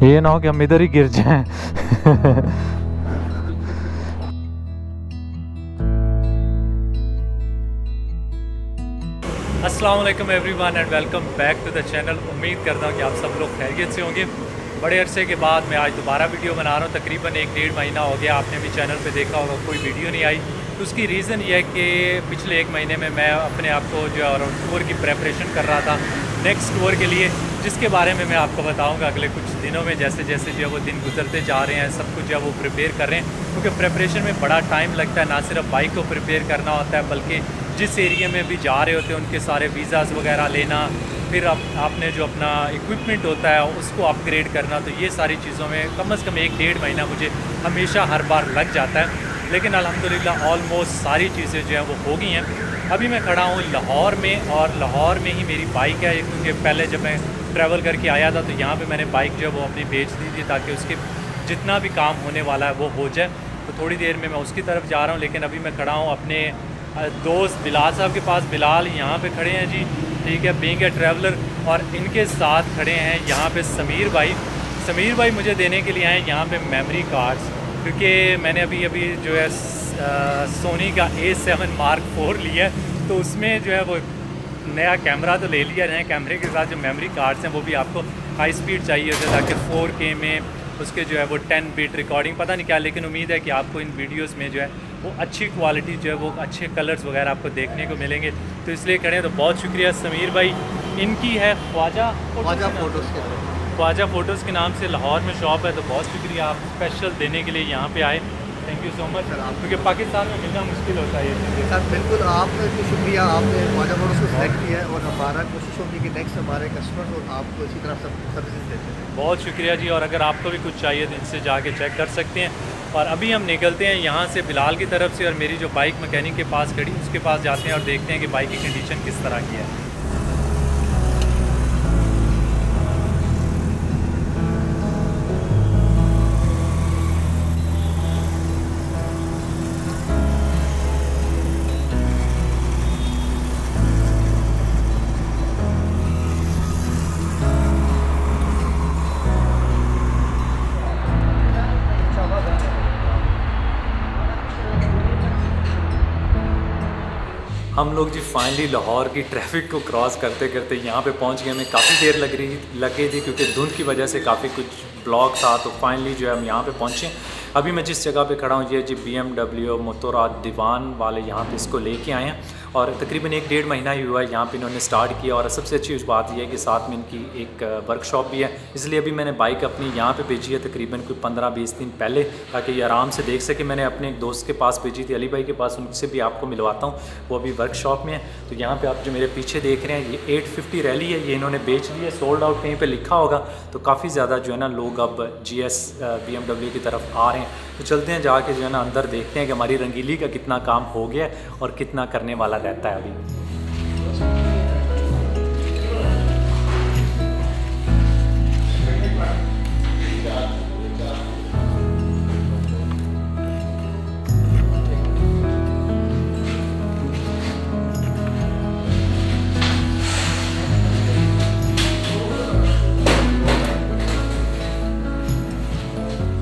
یہ نہ ہو کہ ہم ادھر ہی گر جائیں۔ السلام علیکم everyone and welcome back to the channel امید کرتا ہوں کہ آپ سب لوگ خیریت سے ہوں گے۔ بڑے عرصے کے بعد میں آج دوبارہ ویڈیو بنا رہا ہوں۔ تقریباً ایک ڈیڑھ مہینہ ہو گیا۔ آپ نے بھی چینل پہ دیکھا ہوگا، کوئی ویڈیو نہیں آئی۔ تو اس کی ریزن یہ ہے کہ پچھلے ایک مہینے میں میں اپنے آپ کو جو ہے ٹور کی پریپریشن کر رہا تھا۔ نیکسٹ ٹور کے لیے، جس کے بارے میں میں آپ کو بتاؤں گا اگلے کچھ دنوں میں، جیسے جیسے جو ہے وہ دن گزرتے جا رہے ہیں، سب کچھ جو ہے وہ پریپیئر کر رہے ہیں۔ کیونکہ پریپریشن میں بڑا ٹائم لگتا ہے، نہ صرف بائک کو پریپیئر کرنا ہوتا ہے، بلکہ جس ایریے میں بھی جا رہے ہوتے ہیں، ان کے سارے ویزاز وغیرہ لینا، پھر آپ نے جو اپنا اکوپمنٹ ہوتا ہے، اس کو اپ گریڈ کرنا، تو یہ ساری چیزوں میں کم از کم ایک ڈیڑھ مہینہ مجھے ہمیشہ ہر بار لگ جاتا ہے۔ لیکن الحمدللہ آلموسٹ ساری چیزیں جو ہیں وہ ہو گئی ہیں۔ ابھی میں کھڑا ہوں لاہور میں اور لاہور میں ہی میری بائک ہے، کیونکہ پہلے جب میں ٹریول کر کے آیا تھا تو یہاں پہ میں نے بائک جو ہے وہ اپنی بیچ دی تھی تاکہ اس کے جتنا بھی کام ہونے والا ہے وہ ہو جائے۔ تو تھوڑی دیر میں میں اس کی طرف جا رہا ہوں، لیکن ابھی میں کھڑا ہوں اپنے دوست بلال صاحب کے پاس۔ بلال یہاں پہ کھڑے ہیں جی ٹھیک ہے بینگ اے ٹریولر اور ان کے ساتھ کھڑے ہیں یہاں پہ سمیر بھائی۔ سمیر بھائی مجھے دینے کے لیے آئے یہاں پہ میموری کارڈس کیونکہ میں نے ابھی ابھی جو ہے سونی کا اے سیون مارک فور لیا ہے۔ تو اس میں جو ہے وہ نیا کیمرہ تو لے لیا نئے کیمرے کے ساتھ جو میموری کارڈس ہیں وہ بھی آپ کو ہائی اسپیڈ چاہیے ہوتے تاکہ فور کے میں اس کے جو ہے وہ ٹین بیٹ ریکارڈنگ پتہ نہیں کیا لیکن امید ہے کہ آپ کو ان ویڈیوز میں جو ہے وہ اچھی کوالٹی جو ہے وہ اچھے کلرز وغیرہ آپ کو دیکھنے کو ملیں گے۔ تو اس لیے کھڑے ہیں تو بہت شکریہ سمیر بھائی۔ ان کی ہے خواجہ خواجہ فوٹوز کے خواجہ فوٹوز کے نام سے لاہور میں شاپ ہے تو بہت شکریہ آپ اسپیشل دینے کے لیے یہاں پہ آئے۔ تھینک یو سو مچ کیونکہ پاکستان میں ملنا مشکل ہوتا ہے یہ سر بالکل آپ کا بھی شکریہ آپ نے فوٹوز کو سلیکٹ کیا ہے اور ہمارا کوشش ہوگی کہ نیکسٹ ہمارے کسٹمر اور آپ کو اسی طرح سب سروسز دیتے ہیں۔ بہت شکریہ جی اور اگر آپ کو بھی کچھ چاہیے تو ان سے جا کے چیک کر سکتے ہیں۔ اور ابھی ہم نکلتے ہیں یہاں سے بلال کی طرف سے اور میری جو بائک مکینک کے پاس کھڑی اس کے پاس جاتے ہیں اور دیکھتے ہیں کہ بائک کی کنڈیشن کس طرح کی ہے۔ ہم لوگ جی فائنلی لاہور کی ٹریفک کو کراس کرتے کرتے یہاں پہ پہنچ گئے۔ ہمیں کافی دیر لگ رہی لگ گئی تھی کیونکہ دھند کی وجہ سے کافی کچھ بلاک تھا، تو فائنلی جو ہے ہم یہاں پہ پہنچے۔ ابھی میں جس جگہ پہ کھڑا ہوں، یہ جی بی ایم ڈبلیو موتورات دیوان والے یہاں پہ اس کو لے کے آئے ہیں۔ اور تقریباً ایک ڈیڑھ مہینہ ہی ہوا ہے، یہاں پہ انہوں نے سٹارٹ کیا اور سب سے اچھی اس بات یہ ہے کہ ساتھ میں ان کی ایک ورک شاپ بھی ہے۔ اس لیے ابھی میں نے بائک اپنی یہاں پہ بھیجی ہے تقریباً کوئی پندرہ بیس دن پہلے، تاکہ یہ آرام سے دیکھ سکے۔ میں نے اپنے ایک دوست کے پاس بھیجی تھی، علی بھائی کے پاس، ان سے بھی آپ کو ملواتا ہوں۔ وہ ابھی ورک شاپ میں ہے۔ تو یہاں پہ آپ جو میرے پیچھے دیکھ رہے ہیں، یہ ایٹ ففٹی ریلی ہے، یہ انہوں نے بیچ لی ہے۔ سولڈ آؤٹ کہیں پہ لکھا ہوگا۔ تو کافی زیادہ جو ہے نا، لوگ اب G S B M W کی طرف آ رہے ہیں۔ تو چلتے ہیں جا کے جو ہے نا، اندر دیکھتے ہیں کہ ہماری رنگیلی کا کتنا کام ہو گیا ہے اور کتنا کرنے والا رہتا ہے ابھی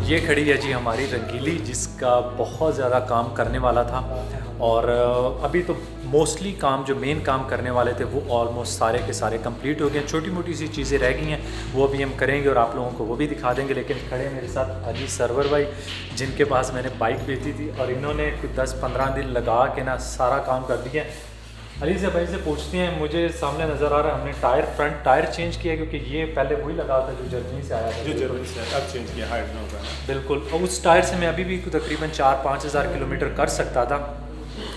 یہ کھڑی ہے جی ہماری رنگیلی، جس کا بہت زیادہ کام کرنے والا تھا۔ اور ابھی تو موسٹلی کام جو مین کام کرنے والے تھے وہ آلموسٹ سارے کے سارے کمپلیٹ ہو گئے ہیں۔ چھوٹی موٹی سی چیزیں رہ گئی ہیں وہ بھی ہم کریں گے اور آپ لوگوں کو وہ بھی دکھا دیں گے۔ لیکن کھڑے میرے ساتھ علی سرور بھائی جن کے پاس میں نے بائک بیچی تھی اور انہوں نے کچھ دس پندرہ دن لگا کے نا سارا کام کر دیا علی سے بھائی سے پوچھتے ہیں مجھے سامنے نظر آ رہا ہے ہم نے ٹائر فرنٹ ٹائر چینج کیا کیونکہ یہ پہلے وہی لگا تھا جو جرمنی سے آیا تھا۔ جو جرمنی سے اب چینج کیا بالکل اور اس ٹائر سے میں ابھی بھی تقریباً چار پانچ ہزار کلو میٹر کر سکتا تھا۔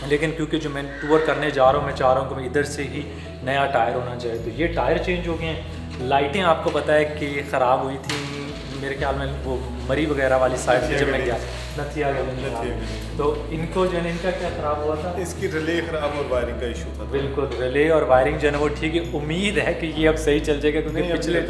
لیکن کیونکہ جو میں ٹور کرنے جا رہا ہوں میں چاہ رہا ہوں کہ میں ادھر سے ہی نیا ٹائر ہونا چاہیے تو یہ ٹائر چینج ہو گئے ہیں۔ لائٹیں آپ کو پتہ ہے کہ خراب ہوئی تھیں۔ میرے خیال میں وہ مری وغیرہ والی سائڈ سے جب میں گیا نتھیا گیا تو ان کو جو ہے ان کا کیا خراب ہوا تھا؟ اس کی ریلے خراب اور وائرنگ کا ایشو تھا۔ بالکل ریلے اور وائرنگ جو ہے نا وہ ٹھیک ہے۔ امید ہے کہ یہ اب صحیح چل جائے گا کیونکہ پچھلے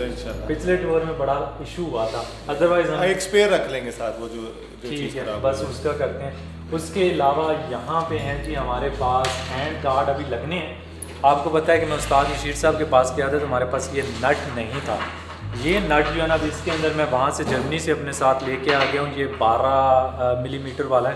پچھلے ٹور میں بڑا ایشو ہوا تھا۔ ادروائز ہم ایک اسپیئر رکھ لیں گے ساتھ وہ جو ٹھیک ہے بس اس کا کرتے ہیں۔ اس کے علاوہ یہاں پہ ہیں جی ہمارے پاس ہینڈ گارڈ ابھی لگنے ہیں۔ آپ کو پتہ ہے کہ میں استاد مشیر صاحب کے پاس گیا تھا تو ہمارے پاس یہ نٹ نہیں تھا۔ یہ نٹ جو ہے نا اب اس کے اندر میں وہاں سے جرمنی سے اپنے ساتھ لے کے آ گیا ہوں۔ یہ بارہ ملی میٹر والا ہے۔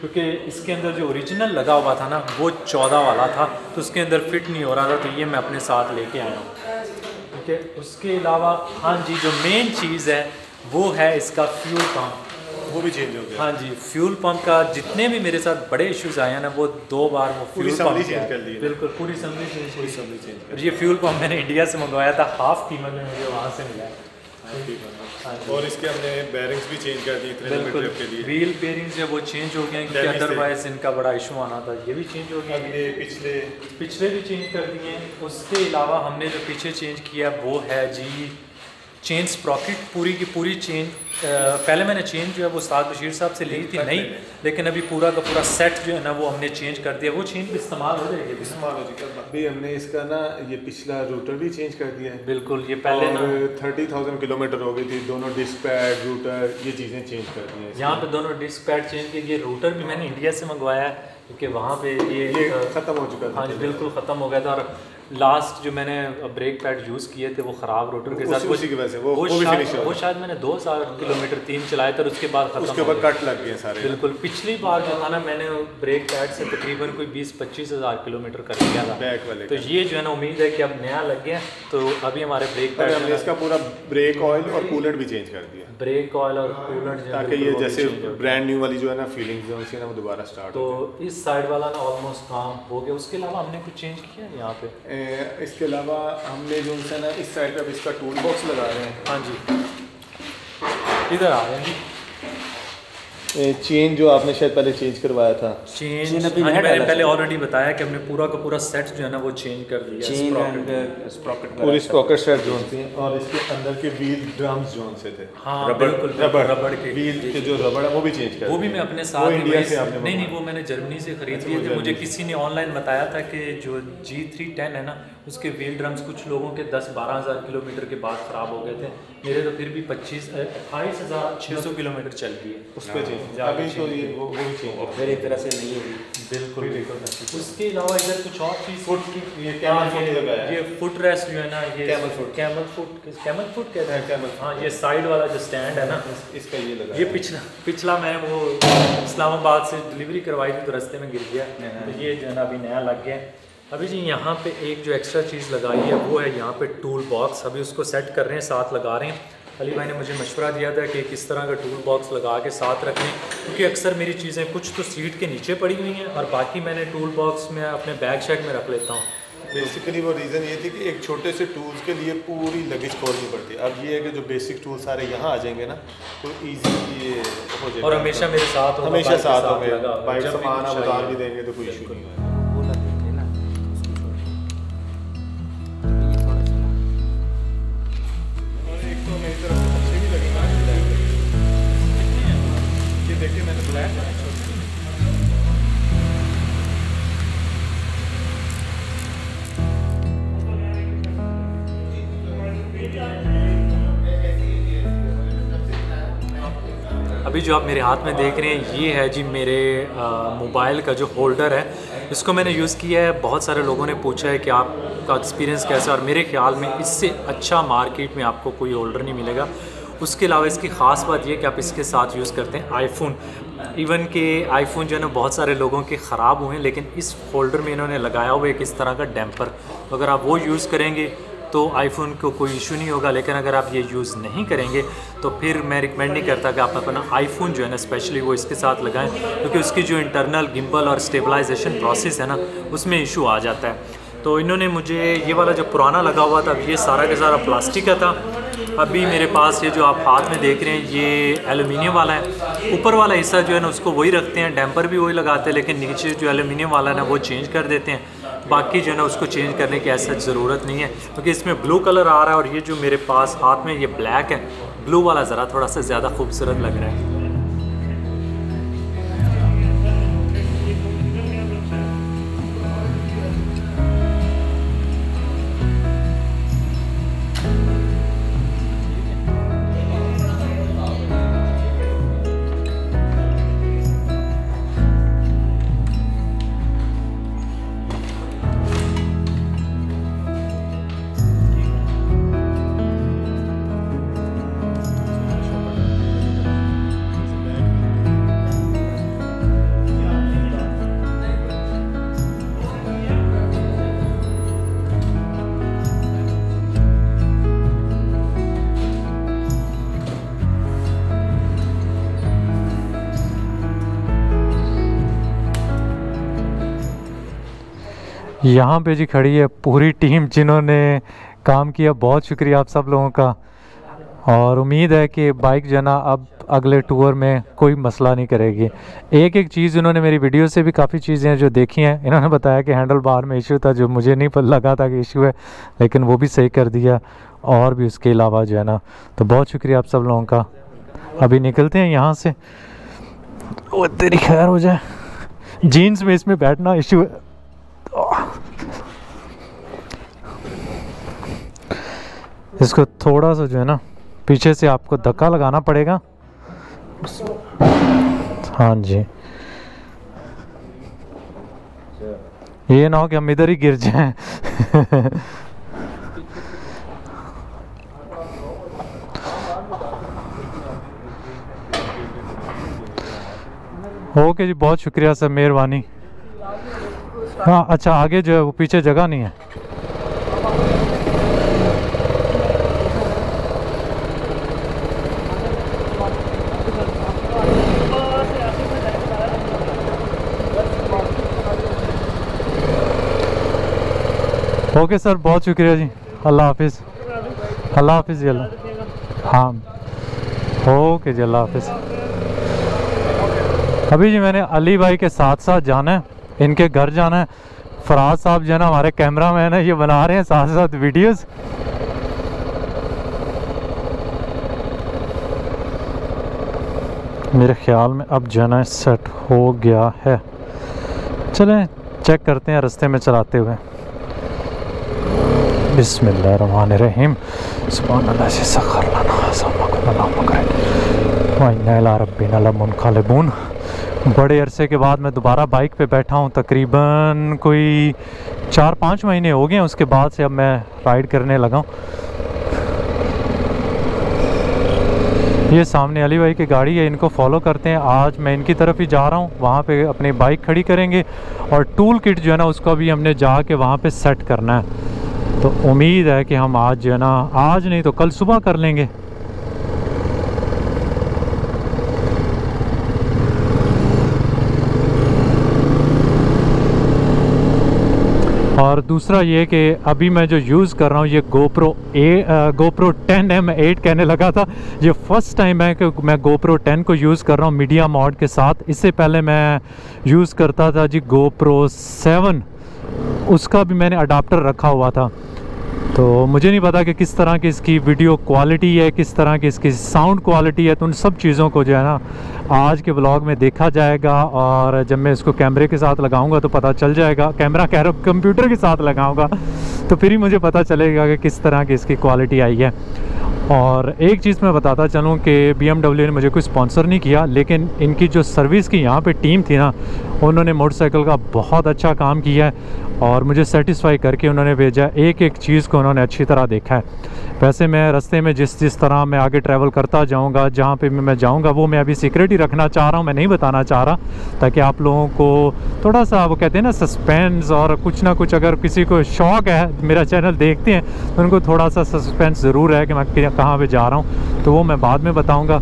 کیونکہ اس کے اندر جو اوریجنل لگا ہوا تھا نا، وہ چودہ والا تھا۔ تو اس کے اندر فٹ نہیں ہو رہا تھا، تو یہ میں اپنے ساتھ لے کے آیا ہوں۔ ٹھیک ہے؟ اس کے علاوہ ہاں جی جو مین چیز ہے، وہ ہے اس کا فیول پمپ وہ بھی چینج ہو گیا۔ ہاں جی فیول پمپ کا جتنے بھی میرے ساتھ بڑے ایشوز آئے ہیں نا وہ دو بار وہ فیول پمپ change کر دی ہے۔ بالکل پوری سمجھی چینج پوری change کر اور یہ فیول پمپ میں نے انڈیا سے منگوایا تھا ہاف قیمت میں مجھے وہاں سے ملا۔ ہے۔ ہاں جی۔ اور اس کے ہم نے بیرنگس بھی چینج کر دیے اتنے بالکل۔ ویل بیئرنگز جو وہ چینج ہو گئے ہیں کیونکہ تھے۔ ادروائز ان کا بڑا ایشو آنا تھا۔ یہ بھی چینج ہو گیا پچھلے پچھلے بھی چینج کر دیے ہیں۔ اس کے علاوہ ہم نے جو پیچھے چینج کیا وہ ہے جی چین سپراکٹ پوری کی پوری چین پہلے میں نے چین جو ہے وہ استاد بشیر صاحب سے لی تھی نہیں لیکن ابھی پورا کا پورا سیٹ جو ہے نا وہ ہم نے چینج کر دیا۔ وہ چین بھی استعمال ہو جائے گی استعمال ہو چکا ابھی ہم نے اس کا نا یہ پچھلا روٹر بھی چینج کر دیا ہے۔ بالکل یہ پہلے تھرٹی تھاؤزینڈ کلو میٹر ہو گئی تھی۔ دونوں ڈسک پیڈ روٹر یہ چیزیں چینج کر دی ہیں یہاں پہ دونوں ڈسک پیڈ چینج کیے۔ یہ روٹر بھی میں نے انڈیا سے منگوایا ہے کیونکہ وہاں پہ یہ ختم ہو چکا ہاں تھا جی بالکل ختم ہو گیا تھا۔ اور لاسٹ جو میں نے بریک پیڈ یوز کیے تھے وہ خراب روٹر کے ساتھ اسی- اسی کی وجہ سے وہ- شاید- میں نے دو ہزار کلو میٹر تین چلائے تھے اور اس کے بعد ختم کے کٹ لگ گئے سارے۔ بالکل۔ پچھلی بار جو تھا نا میں نے بریک پیڈ سے تقریباً کوئی بیس پچیس ہزار کلو میٹر کر لیا تھا۔ تو یہ جو ہے نا امید ہے کہ اب نیا لگ گیا۔ تو ابھی ہمارے بریک پیڈ اس کا پورا بریک آئل اور کولنٹ بھی چینج کر دیا. بریک آئل اور کولنٹ تاکہ یہ جیسے۔ برانڈ نیو والی جو ہے نا فیلنگ جو ہے نا وہ دوبارہ اسٹارٹ تو اس سائڈ والا نا آلموسٹ کام ہو گیا. اس کے علاوہ ہم نے کچھ چینج کیا یہاں پہ؟ اس کے علاوہ ہم نے جو ہے نا اس سائڈ پہ اب اس کا ٹول باکس لگا رہے ہیں. ہاں جی. ادھر آ رہے ہیں. جی چین جو آپ نے شاید پہلے چینج کروایا تھا۔ چینج ہاں جی میں نے پہلے آلریڈی بتایا کہ ہم نے پورا کا پورا سیٹ جو ہے نا وہ چینج کر دیا ہے چین اسپراکٹ پوری اسپاکٹ سیٹ جو ہوتی ہیں اور اس کے اندر کے ویل ڈرمز جو سے تھے۔ ہاں بالکل ربڑ۔ ربڑ کے۔ ویل کے جو ربڑ ہے وہ بھی چینج کر وہ بھی۔ میں اپنے ساتھ ہی انڈیا سے نہیں نہیں۔ وہ میں نے جرمنی سے خرید اچھا، لیے تھے مجھے کسی نے آن لائن بتایا تھا کہ جو جی تھری ٹین ہے نا اس کے ویل ڈرمز کچھ لوگوں کے دس بارہ ہزار کلو میٹر کے بعد خراب ہو گئے تھے۔ میرے تو پھر بھی پچیس اٹھائیس ہزار چھ سو کلو میٹر چل گئی ہے اس پہ چینج ابھی تو یہ پھر ایک طرح سے نہیں ہوگی بالکل بالکل اس کے علاوہ ادھر کچھ اور چیز فٹ کی یہ کیمل فٹ ہے یہ فٹ ریسٹ جو ہے نا یہ Camel foot۔ Camel foot camel foot کہتے ہیں foot۔ ہاں یہ سائڈ والا جو سٹینڈ ہے نا اس کا یہ لگا یہ پچھلا پچھلا میں نے وہ اسلام آباد سے ڈلیوری کروائی تھی تو رستے میں گر گیا تو یہ جو ہے نا ابھی نیا لگ گیا ابھی جی یہاں پہ ایک جو ایکسٹرا چیز لگائی ہے وہ ہے یہاں پہ ٹول باکس ابھی اس کو سیٹ کر رہے ہیں ساتھ لگا رہے ہیں علی بھائی نے مجھے مشورہ دیا تھا کہ کس طرح کا ٹول باکس لگا کے ساتھ رکھیں کیونکہ اکثر میری چیزیں کچھ تو سیٹ کے نیچے پڑی ہوئی ہیں اور باقی میں نے ٹول باکس میں اپنے بیگ شیگ میں رکھ لیتا ہوں۔ بیسیکلی وہ ریزن یہ تھی کہ ایک چھوٹے سے ٹولز کے لیے پوری لگیج کھولنی پڑتی ہے۔ اب یہ ہے کہ جو بیسک ٹول سارے یہاں آ جائیں گے نا تو ایزی یہ ہو جائے گا۔ اور ہمیشہ میرے ساتھ ہمیشہ ساتھ ہوگا۔ بائک سامان آپ اتار۔ بھی دیں گے تو کوئی ایشو نہیں ہوگا۔ جو آپ میرے ہاتھ میں دیکھ رہے ہیں، یہ ہے جی میرے موبائل کا جو ہولڈر ہے، اس کو میں نے یوز کیا ہے۔ بہت سارے لوگوں نے پوچھا ہے کہ آپ کا ایکسپیرینس کیسا اور میرے خیال میں اس سے اچھا مارکیٹ میں آپ کو کوئی ہولڈر نہیں ملے گا۔ اس کے علاوہ اس کی خاص بات یہ کہ آپ اس کے ساتھ یوز کرتے ہیں آئی فون ایون کہ آئی فون جو ہے نا، بہت سارے لوگوں کے خراب ہوئے ہیں، لیکن اس فولڈر میں انہوں نے لگایا ہوا ایک اس طرح کا ڈیمپر اگر آپ وہ یوز کریں گے تو آئی فون کو کوئی ایشو نہیں ہوگا، لیکن اگر آپ یہ یوز نہیں کریں گے، تو پھر میں ریکمینڈ نہیں کرتا کہ آپ اپنا آئی فون جو ہے نا اسپیشلی وہ اس کے ساتھ لگائیں، کیونکہ اس کی جو انٹرنل گمبل اور اسٹیبلائزیشن پروسیس ہے نا، اس میں ایشو آ جاتا ہے۔ تو انہوں نے مجھے یہ والا جو پرانا لگا ہوا تھا یہ سارا کا سارا پلاسٹک کا تھا۔ ابھی میرے پاس یہ جو آپ ہاتھ میں دیکھ رہے ہیں، یہ ایلومینیم والا ہے۔ اوپر والا حصہ جو ہے نا، اس کو وہی رکھتے ہیں ڈیمپر بھی وہی لگاتے ہیں، لیکن نیچے جو ایلومینیم والا ہے نا، وہ چینج کر دیتے ہیں۔ باقی جو ہے نا اس کو چینج کرنے کی ایسا ضرورت نہیں ہے، کیونکہ اس میں بلو کلر آ رہا ہے اور یہ جو میرے پاس ہاتھ میں یہ بلیک ہے بلو والا ذرا تھوڑا سا زیادہ خوبصورت لگ رہا ہے۔ یہاں پہ جی کھڑی ہے پوری ٹیم جنہوں نے کام کیا، بہت شکریہ آپ سب لوگوں کا۔ اور امید ہے کہ بائک جو ہے نا اب اگلے ٹور میں کوئی مسئلہ نہیں کرے گی۔ ایک ایک چیز انہوں نے میری ویڈیو سے بھی کافی چیزیں ہیں جو دیکھی ہیں، انہوں نے بتایا کہ ہینڈل بار میں ایشو تھا جو مجھے نہیں لگا تھا کہ ایشو ہے، لیکن وہ بھی صحیح کر دیا۔ اور بھی اس کے علاوہ جو ہے نا، تو بہت شکریہ آپ سب لوگوں کا۔ ابھی نکلتے ہیں یہاں سے۔ وہ تیری خیر ہو جائے۔ جینس میں اس میں بیٹھنا ایشو ہے۔ اس کو تھوڑا سا جو ہے نا پیچھے سے آپ کو دھکا لگانا پڑے گا۔ ہاں جی۔ یہ نہ ہو کہ ہم ادھر ہی گر جائیں۔ اوکے جی بہت شکریہ سر، مہربانی۔ ہاں اچھا آگے جو ہے وہ پیچھے جگہ نہیں ہے۔ اوکے سر، بہت شکریہ جی۔ اللہ حافظ۔ اللہ حافظ جی اللہ۔ ہاں۔ اوکے جی اللہ حافظ۔ ابھی جی میں نے علی بھائی کے ساتھ ساتھ جانا ہے۔ ان کے گھر جانا ہے۔ فراز صاحب جو ہے نا، ہمارے کیمرہ مین ہے یہ بنا رہے ہیں ساتھ ساتھ ویڈیوز۔ میرے خیال میں اب جو ہے نا، سیٹ ہو گیا ہے۔ چلیں، چیک کرتے ہیں، رستے میں چلاتے ہوئے۔ بسم اللہ الرحمن الرحیم سبحان اللہ سے سخر لنا سامکن اللہ مکرین وَإِنَّا إِلَىٰ رَبِّنَا لَمُنْقَلِبُونَ بڑے عرصے کے بعد میں دوبارہ بائک پہ بیٹھا ہوں تقریباً کوئی چار پانچ مہینے ہو گئے ہیں اس کے بعد سے اب میں رائڈ کرنے لگا ہوں یہ سامنے علی بھائی کی گاڑی ہے ان کو فالو کرتے ہیں آج میں ان کی طرف ہی جا رہا ہوں وہاں پہ اپنی بائک کھڑی کریں گے اور ٹول کٹ جو ہے نا اس کو بھی ہم نے جا کے وہاں پہ سیٹ کرنا ہے تو امید ہے کہ ہم آج جو ہے نا، آج نہیں تو کل صبح کر لیں گے۔ اور دوسرا یہ کہ ابھی میں جو یوز کر رہا ہوں، یہ گوپرو اے گوپرو ٹین ہے، میں ایٹ کہنے لگا تھا۔ یہ فرسٹ ٹائم ہے کہ میں گوپرو ٹین کو یوز کر رہا ہوں میڈیا موڈ کے ساتھ۔ اس سے پہلے میں یوز کرتا تھا جی گوپرو سیون اس کا بھی میں نے اڈاپٹر رکھا ہوا تھا۔ تو مجھے نہیں پتا کہ کس طرح کی اس کی ویڈیو کوالٹی ہے، کس طرح کی اس کی ساؤنڈ کوالٹی ہے۔ تو ان سب چیزوں کو جو ہے نا آج کے بلاگ میں دیکھا جائے گا۔ اور جب میں اس کو کیمرے کے ساتھ لگاؤں گا تو پتہ چل جائے گا۔ کیمرہ کہہ رہا کمپیوٹر کے ساتھ لگاؤں گا۔ تو پھر ہی مجھے پتہ چلے گا کہ کس طرح کی اس کی کوالٹی آئی ہے۔ اور ایک چیز میں بتاتا چلوں کہ بی ایم ڈبلیو نے مجھے کوئی سپانسر نہیں کیا، لیکن ان کی جو سروس کی یہاں پہ ٹیم تھی نا انہوں نے موٹر سائیکل کا بہت اچھا کام کیا ہے اور مجھے سیٹسفائی کر کے انہوں نے بھیجا ایک ایک چیز کو انہوں نے اچھی طرح دیکھا ہے۔ ویسے میں رستے میں جس جس طرح میں آگے ٹریول کرتا جاؤں گا، جہاں پہ میں جاؤں گا، وہ میں ابھی سیکرٹ ہی رکھنا چاہ رہا ہوں، میں نہیں بتانا چاہ رہا، تاکہ آپ لوگوں کو تھوڑا سا وہ کہتے ہیں نا سسپینس اور کچھ نہ کچھ اگر کسی کو شوق ہے، میرا چینل دیکھتے ہیں، تو ان کو تھوڑا سا سسپینس ضرور ہے کہ میں کہاں پہ جا رہا ہوں۔ تو وہ میں بعد میں بتاؤں گا۔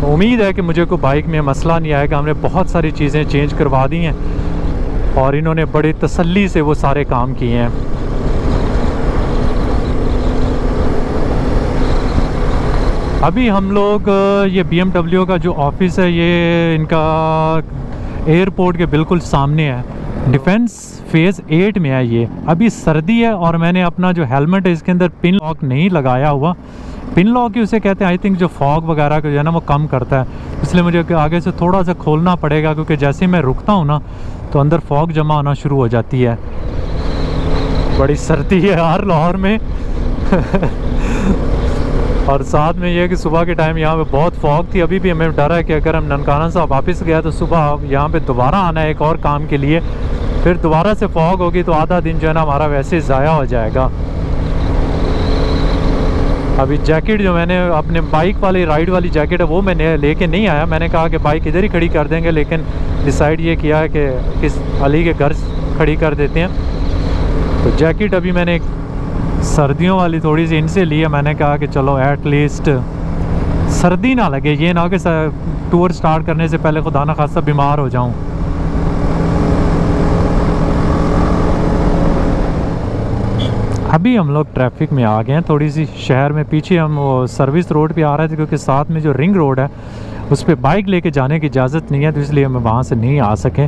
تو امید ہے کہ مجھے کوئی بائک میں مسئلہ نہیں آئے گا۔ ہم نے بہت ساری چیزیں چینج کروا دی ہیں اور انہوں نے بڑی تسلی سے وہ سارے کام کیے ہیں۔ ابھی ہم لوگ، یہ بی ایم ڈبلیو کا جو آفس ہے، یہ ان کا ایئرپورٹ کے بالکل سامنے ہے۔ ڈیفینس فیز ایٹ میں ہے یہ۔ ابھی سردی ہے اور میں نے اپنا جو ہیلمٹ ہے، اس کے اندر پن لاک نہیں لگایا ہوا۔ پن لاک ہی اسے کہتے ہیں آئی تھنک جو فاگ وغیرہ جو ہے نا وہ کم کرتا ہے۔ اس لیے مجھے آگے سے تھوڑا سا کھولنا پڑے گا، کیونکہ جیسے میں رکتا ہوں نا، تو اندر فاگ جمع ہونا شروع ہو جاتی ہے۔ بڑی سردی ہے ہر لاہور میں۔ اور ساتھ میں یہ کہ صبح کے ٹائم یہاں پہ بہت فاگ تھی۔ ابھی بھی ہمیں ڈر ہے کہ اگر ہم ننکانہ صاحب واپس گیا تو صبح یہاں پہ دوبارہ آنا ہے ایک اور کام کے لیے۔ پھر دوبارہ سے فاگ ہوگی تو آدھا دن جو ہے نا ہمارا ویسے ضائع ہو جائے گا۔ ابھی جیکٹ جو میں نے اپنے بائک والی رائڈ والی جیکٹ ہے، وہ میں نے لے کے نہیں آیا۔ میں نے کہا کہ بائک ادھر ہی کھڑی کر دیں گے، لیکن ڈیسائیڈ یہ کیا ہے کہ کس علی کے گھر کھڑی کر دیتے ہیں۔ تو جیکٹ ابھی میں نے سردیوں والی تھوڑی سی ان سے لی ہے۔ میں نے کہا کہ چلو ایٹ لیسٹ سردی نہ لگے، یہ نہ کہ ٹور سٹارٹ کرنے سے پہلے خدا نہ بیمار ہو جاؤں۔ ابھی ہم لوگ ٹریفک میں آ گئے ہیں۔ تھوڑی سی شہر میں پیچھے ہم وہ سروس روڈ پہ آ رہے تھے کیونکہ ساتھ میں جو رنگ روڈ ہے، اس پہ بائک لے کے جانے کی اجازت نہیں ہے، تو اس لیے ہم وہاں سے نہیں آ سکیں